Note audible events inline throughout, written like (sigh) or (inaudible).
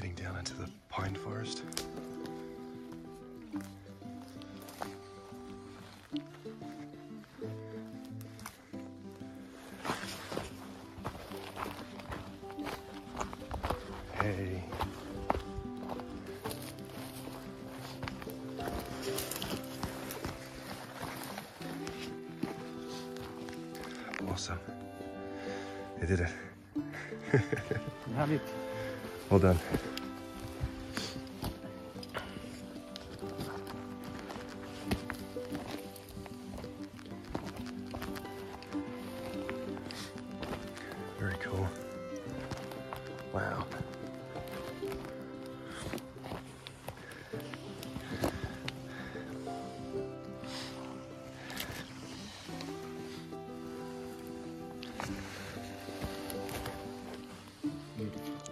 Getting down into the pine forest. Hey. Awesome. You did it. (laughs) Have it. Well done. Very cool. Wow.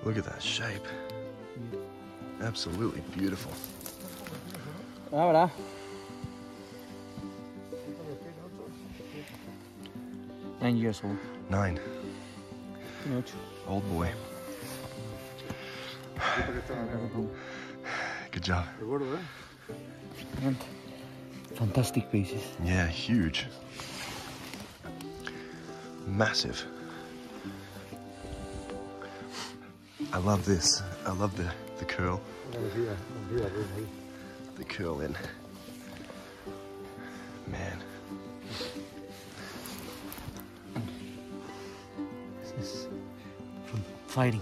Look at that shape. Absolutely beautiful. Ahora. Nine years old. Nine. Old boy. Good job. And fantastic pieces. Yeah, huge. Massive. I love this. I love the, the curl. The curl in. Man. This is from fighting.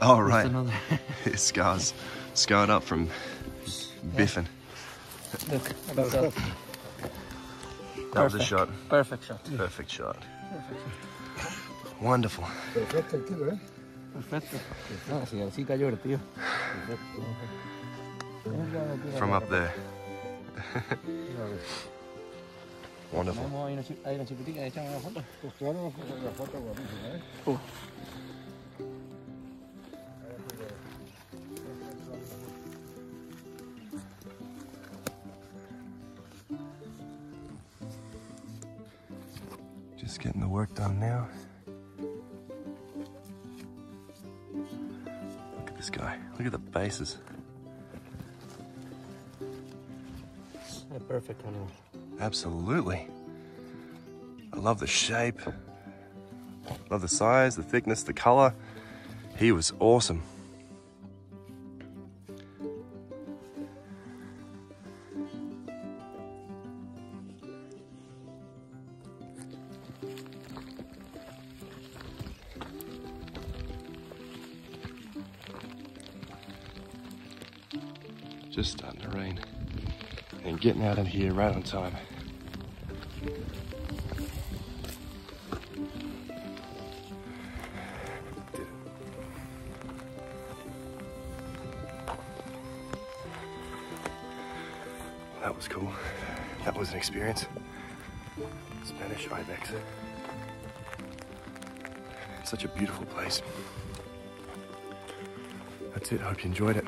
Oh, right. Another. (laughs) His scars. Scarred up from biffing. Look, (laughs) that's a That was a shot. Perfect. shot. perfect shot. Perfect shot. Wonderful. Perfecto. Ah, Ah, sí, así cayó el tío. From up there. (laughs) Wonderful. Hay una, chi- hay una chiquitica, le echamos una foto. ¿eh? Just getting the work done now. This guy. Look at the bases. A perfect. Absolutely. I love the shape. Love the size, the thickness, the color. He was awesome. Just starting to rain and getting out of here right on time. That was cool. That was an experience. Spanish ibex. Such a beautiful place. That's it. Hope you enjoyed it.